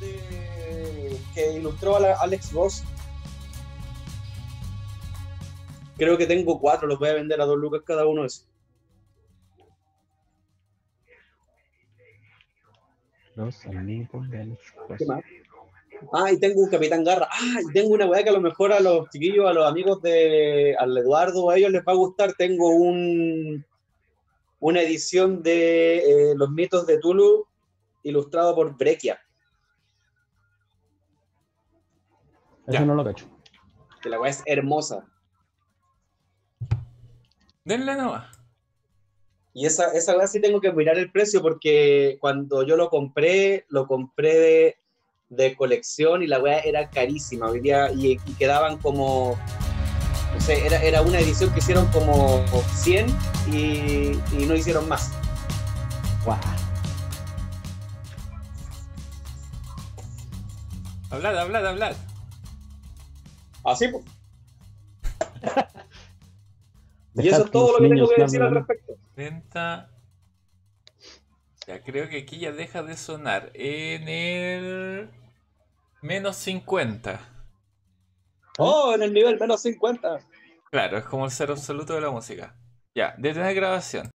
De- que ilustró a la- Alex Ross. Creo que tengo cuatro, los voy a vender a dos lucas cada uno de esos. Los amigos de Alex Cross. ¿Qué más? Ah, y tengo un Capitán Garra. Ah, y tengo una weá que a lo mejor a los chiquillos, a los amigos de al Eduardo, a ellos les va a gustar. Tengo un una edición de eh, Los mitos de Tulu ilustrado por Brekia. Eso Ya. no lo cacho. Que la weá es hermosa. Denle nomás. Y esa, esa weá sí tengo que mirar el precio porque cuando yo lo compré, lo compré de, de colección y la weá era carísima. Hoy día, y, y quedaban como, no sé, era, era una edición que hicieron como 100 y, y no hicieron más. Guau. Hablad, hablad, hablad. Así pues. y eso es todo lo que tengo que decir al respecto. Venta. Ya creo que aquí ya deja de sonar. En el. Menos 50. Oh, en el nivel menos 50. Claro, es como el cero absoluto de la música. Ya, detener grabación.